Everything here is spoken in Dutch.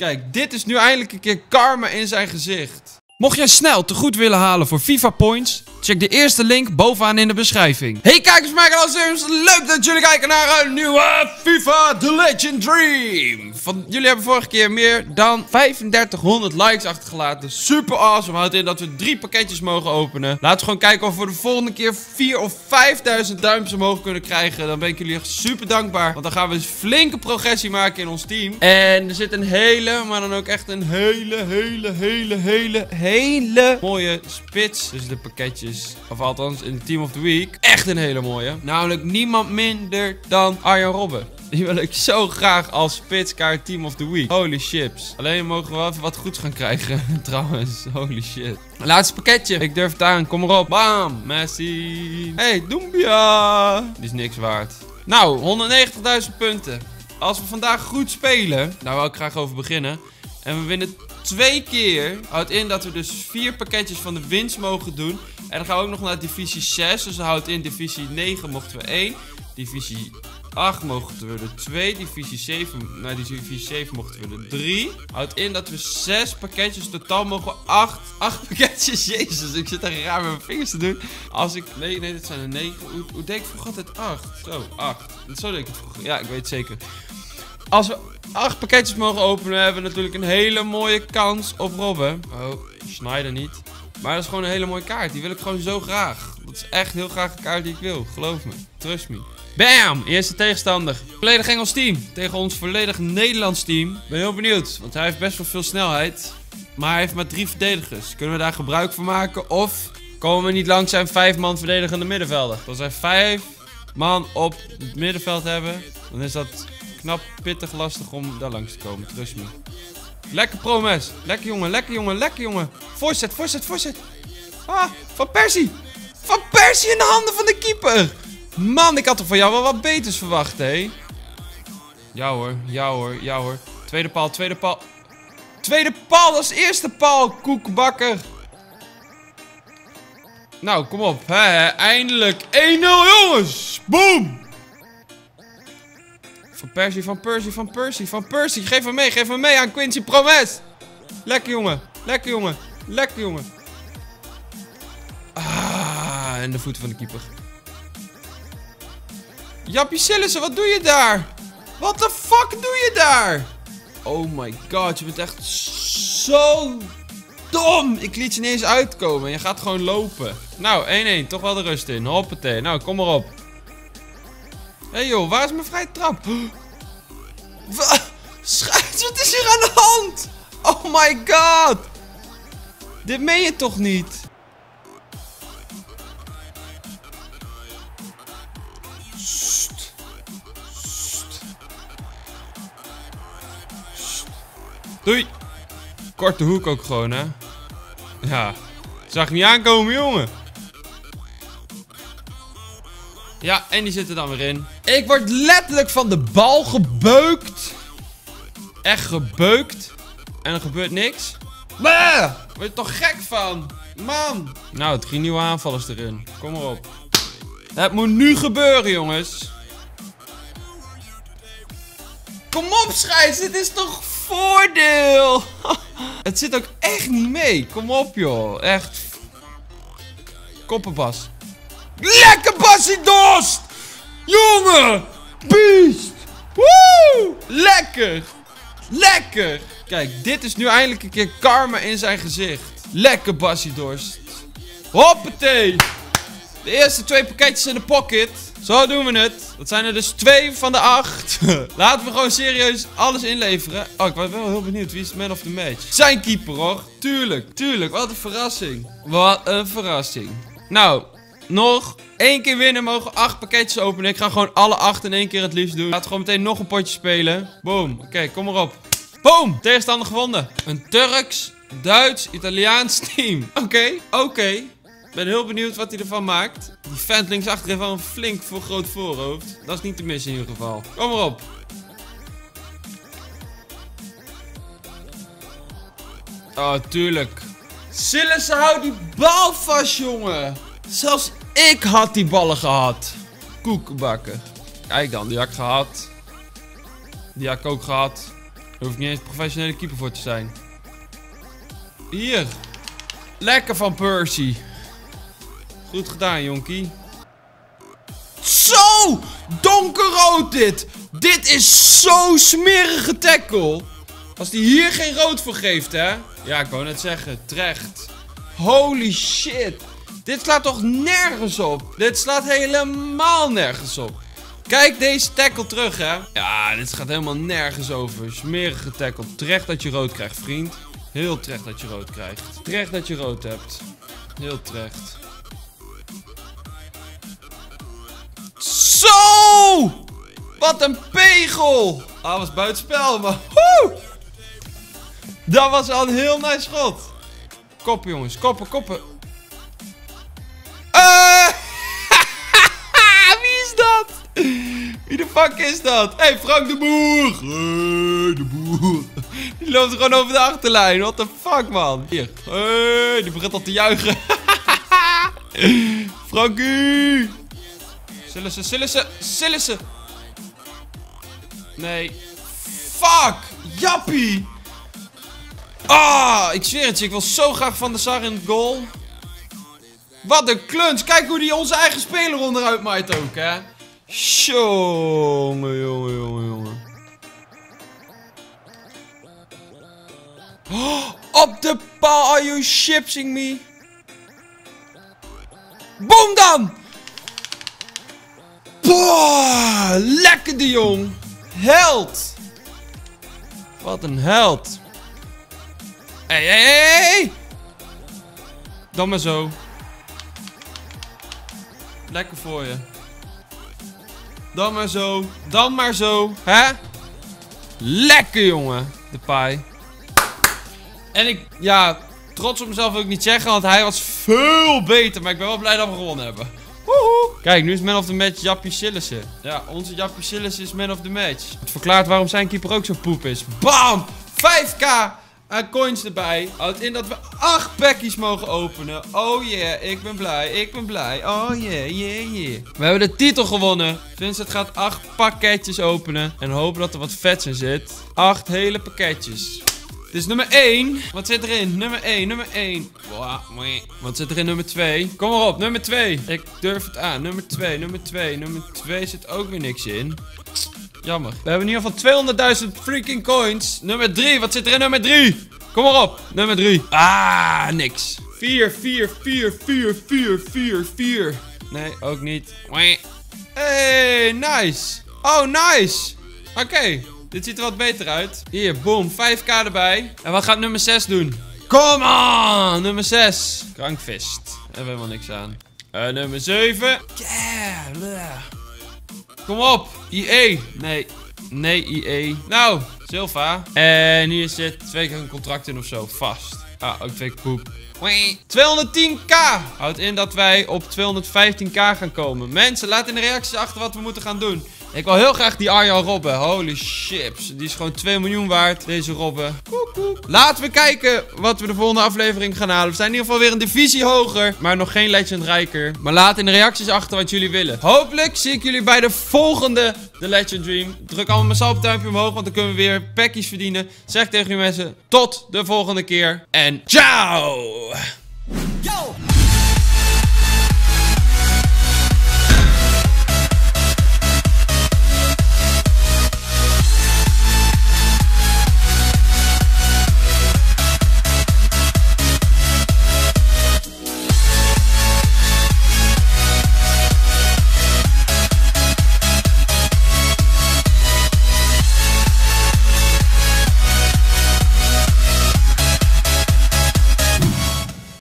Kijk, dit is nu eindelijk een keer karma in zijn gezicht. Mocht jij snel te goed willen halen voor FIFA Points, check de eerste link bovenaan in de beschrijving. Hey kijkers, mij als leuk dat jullie kijken naar een nieuwe FIFA The Legend Dream. Van, jullie hebben vorige keer meer dan 3500 likes achtergelaten. Super awesome. Houdt in dat we drie pakketjes mogen openen. Laten we gewoon kijken of we de volgende keer 4 of 5000 duimpjes omhoog kunnen krijgen. Dan ben ik jullie echt super dankbaar. Want dan gaan we een flinke progressie maken in ons team. En er zit een hele, maar dan ook echt een hele, hele, hele, hele, hele mooie spits. Dus de pakketjes, of althans in de Team of the Week. Echt een hele mooie. Namelijk niemand minder dan Arjan Robben. Die wil ik zo graag als spitskaart Team of the Week. Holy chips. Alleen mogen we wel even wat goeds gaan krijgen. Trouwens, holy shit. Laatste pakketje. Ik durf het aan. Kom erop. Bam. Messi. Hey, Doumbia. Die is niks waard. Nou, 190.000 punten. Als we vandaag goed spelen, daar wil ik graag over beginnen. En we winnen twee keer. Houdt in dat we dus vier pakketjes van de winst mogen doen. En dan gaan we ook nog naar divisie 6. Dus houdt in divisie 9 mochten we 1. Divisie 8 mochten we er 2. Divisie 7, naar divisie 7 mochten we er 3. Houdt in dat we 6 pakketjes, totaal mogen we 8. 8 pakketjes, jezus, ik zit er raar met mijn vingers te doen. Als ik, nee, nee, dit zijn er 9. Hoe, hoe deed ik vroeger altijd 8? Zo, 8. Zo deed ik het vroeger. Ja, ik weet het zeker. Als we 8 pakketjes mogen openen, hebben we natuurlijk een hele mooie kans op Robben. Oh, Schneider niet. Maar dat is gewoon een hele mooie kaart. Die wil ik gewoon zo graag. Dat is echt heel graag een kaart die ik wil. Geloof me. Trust me. Bam! Eerste tegenstander. Volledig Engels team. Tegen ons volledig Nederlands team. Ben heel benieuwd. Want hij heeft best wel veel snelheid. Maar hij heeft maar drie verdedigers. Kunnen we daar gebruik van maken? Of komen we niet langs zijn vijf man verdedigende middenvelder? Als wij vijf man op het middenveld hebben, dan is dat knap pittig lastig om daar langs te komen. Trust me. Lekker promes. Lekker jongen, lekker jongen, lekker jongen. Voorzet, voorzet, voorzet. Ah, Van Persie. Van Persie in de handen van de keeper. Man, ik had toch van jou wel wat beters verwacht, hé. Ja hoor, ja hoor, ja hoor. Tweede paal, tweede paal. Tweede paal, is eerste paal, koekbakker. Nou, kom op. Eindelijk 1-0, jongens. Boom. Van Persie, van Persie, van Persie, van Persie. Geef hem mee, geef hem mee aan Quincy Promes. Lekker jongen, lekker jongen, lekker jongen. Ah, en de voeten van de keeper. Jappie Sillissen, wat doe je daar? Wat de fuck doe je daar? Oh my god, je bent echt zo dom. Ik liet je niet eens uitkomen en je gaat gewoon lopen. Nou, 1-1, toch wel de rust in. Hoppatee, nou kom maar op. Hé hey joh, waar is mijn vrije trap? Schijt, wat is hier aan de hand? Oh my god. Dit meen je toch niet? Doei. Korte hoek ook gewoon, hè? Ja. Zag niet aankomen, jongen. Ja, en die zit er dan weer in. Ik word letterlijk van de bal gebeukt. Echt gebeukt. En er gebeurt niks. Bah! Word je toch gek van? Man. Nou, drie nieuwe aanvallers erin. Kom maar op. Het moet nu gebeuren, jongens. Kom op, scheids. Dit is toch voordeel? Het zit ook echt niet mee. Kom op, joh. Echt. Koppenbas. Lekker Bassie Dost! Jongen! Beest! Woe! Lekker! Lekker! Kijk, dit is nu eindelijk een keer karma in zijn gezicht. Lekker Bassie Dorst. Hoppatee! De eerste twee pakketjes in de pocket. Zo doen we het. Dat zijn er dus twee van de acht. Laten we gewoon serieus alles inleveren. Oh, ik was wel heel benieuwd. Wie is man of the match? Zijn keeper, hoor. Tuurlijk, tuurlijk. Wat een verrassing. Wat een verrassing. Nou, nog één keer winnen. Mogen acht pakketjes openen. Ik ga gewoon alle acht in één keer het liefst doen. We gewoon meteen nog een potje spelen. Boom. Oké, kom maar op. Boom. Tegenstander gewonnen. Een Turks, Duits, Italiaans team. Oké, oké. Ben heel benieuwd wat hij ervan maakt. Die vent linksachter heeft wel een flink voor groot voorhoofd. Dat is niet te missen in ieder geval. Kom maar op. Oh, tuurlijk. Sillissen, hou die bal vast, jongen. Zelfs ik had die ballen gehad. Koekenbakken. Kijk dan, die had ik gehad. Die had ik ook gehad. Daar hoef ik niet eens professionele keeper voor te zijn. Hier. Lekker van Percy. Goed gedaan, jonkie. Zo! Donkerrood dit! Dit is zo smerige tackle. Als die hier geen rood voor geeft, hè? Ja, ik wou net zeggen, terecht. Holy shit. Dit slaat toch nergens op? Dit slaat helemaal nergens op. Kijk deze tackle terug, hè? Ja, dit gaat helemaal nergens over. Smerige tackle. Terecht dat je rood krijgt, vriend. Heel terecht dat je rood krijgt. Terecht dat je rood hebt. Heel terecht. Zo! Wat een pegel! Ah, was buitenspel, maar... Woe! Dat was al een heel nice schot. Koppen, jongens. Koppen, koppen. Wie de fuck is dat? Hé, hey, Frank de Boer. Hey, de Boer. Die loopt gewoon over de achterlijn. What the fuck, man. Hier. Hey, die begint al te juichen. Frankie. Zullen ze, zullen ze, zullen ze. Nee. Fuck. Jappie. Ah, ik zweer het je. Ik wil zo graag Van de Sar in het goal. Wat een kluns. Kijk hoe die onze eigen speler onderuit maait ook, hè. Jongen, jongen, jongen, jongen. Oh, op de paal, are you shipsing me? Boom dan! Boah, lekker de jong. Held. Wat een held. Hé, hé, hé, Dan maar zo. Lekker voor je. Dan maar zo. Dan maar zo. Hè? Lekker, jongen. De paai. En ik, ja, trots op mezelf wil ik niet zeggen, want hij was veel beter. Maar ik ben wel blij dat we gewonnen hebben. Woehoe. Kijk, nu is man of the match Jappie Sillissen. Ja, onze Jappie Sillissen is man of the match. Het verklaart waarom zijn keeper ook zo poep is. Bam! 5k aan coins erbij. Houdt in dat we 8 packies mogen openen. Oh yeah, ik ben blij. Ik ben blij. Oh yeah, yeah, yeah. We hebben de titel gewonnen. Vincent gaat 8 pakketjes openen. En hopen dat er wat vets in zit. 8 hele pakketjes. Dit is nummer 1. Wat zit erin? Nummer 1, nummer 1. Wat zit er in nummer 2? Kom maar op, nummer 2. Ik durf het aan. Nummer 2, nummer 2. Nummer 2 zit ook weer niks in. Jammer. We hebben in ieder geval 200.000 freaking coins. Nummer 3. Wat zit er in nummer 3? Kom maar op. Nummer 3. Ah, niks. 4, 4, 4, 4, 4, 4, 4. Nee, ook niet. Hey, nice. Oh, nice. Oké. Dit ziet er wat beter uit. Hier, boom. 5k erbij. En wat gaat nummer 6 doen? Kom on! Nummer 6. Krankvist. Daar hebben we helemaal niks aan. Uh, nummer 7. Yeah. Kom op. IE. Nee. Nee, IE. Nou, Silva. En hier zit twee keer een contract in of zo. Vast. Ah, ook twee keer poep. 210k! Houdt in dat wij op 215k gaan komen. Mensen, laat in de reacties achter wat we moeten gaan doen. Ik wil heel graag die Arjan Robben. Holy chips. Die is gewoon 2 miljoen waard, deze Robben. Laten we kijken wat we de volgende aflevering gaan halen. We zijn in ieder geval weer een divisie hoger, maar nog geen Legend rijker. Maar laat in de reacties achter wat jullie willen. Hopelijk zie ik jullie bij de volgende The Legend Dream. Druk allemaal massaal op duimpje omhoog, want dan kunnen we weer packies verdienen. Zeg tegen jullie mensen, tot de volgende keer. En ciao!